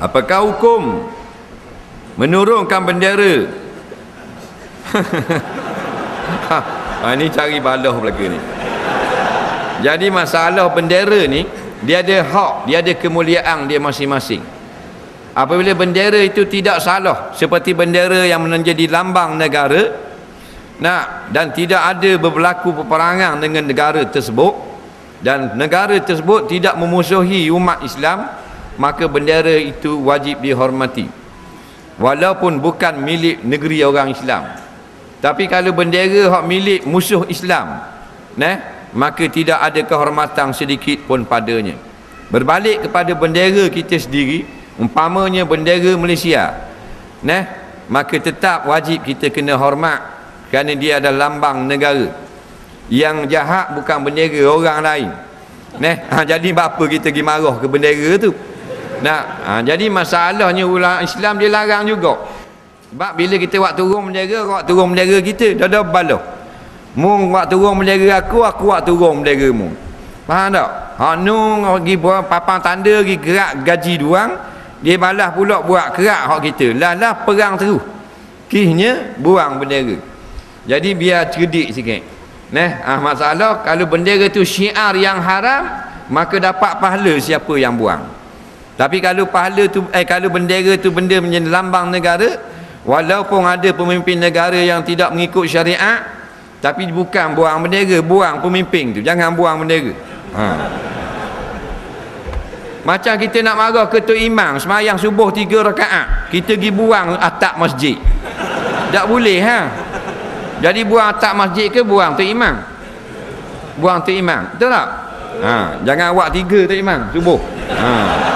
apakah hukum menurunkan bendera? Ha, ni cari balah belaka ni. Jadi masalah bendera ni dia ada hak dia ada kemuliaan dia masing-masing. Apabila bendera itu tidak salah seperti bendera yang menjadi lambang negara nah dan tidak ada berlaku peperangan dengan negara tersebut dan negara tersebut tidak memusuhi umat Islam maka bendera itu wajib dihormati. Walaupun bukan milik negeri orang Islam. Tapi kalau bendera hak milik musuh Islam nah maka tidak ada kehormatan sedikit pun padanya. Berbalik kepada bendera kita sendiri umpamanya bendera Malaysia nah maka tetap wajib kita kena hormat kerana dia adalah lambang negara. Yang jahat bukan bendera orang lain. Neh, ha, jadi apa kita pergi marah ke bendera tu nah, ha, jadi masalahnya ulama Islam dia larang juga. Sebab bila kita buat turun bendera buat turun bendera kita dah ada bala mu buat turun bendera aku aku buat turun bendera mu faham tak? Ha, nu pergi buat papang tanda pergi gerak gaji duang dia balas pula buat kerak hak kita. Lah lah perang terus. Kihnya buang bendera. Jadi biar cerdik sikit. Nah ah masalah kalau bendera tu syiar yang haram maka dapat pahala siapa yang buang tapi kalau pahala tu eh kalau bendera tu benda menjadi lambang negara walaupun ada pemimpin negara yang tidak mengikut syariat tapi bukan buang bendera buang pemimpin tu. Jangan buang bendera. Ha. macam kita nak marah ketua imam semayang subuh tiga rakaat kita pergi buang atap masjid. Tak boleh ha. Jadi buang atap masjid ke buang tu imam? Buang tu imam betul tak? Ha, jangan awak tiga tu imam subuh. Ha.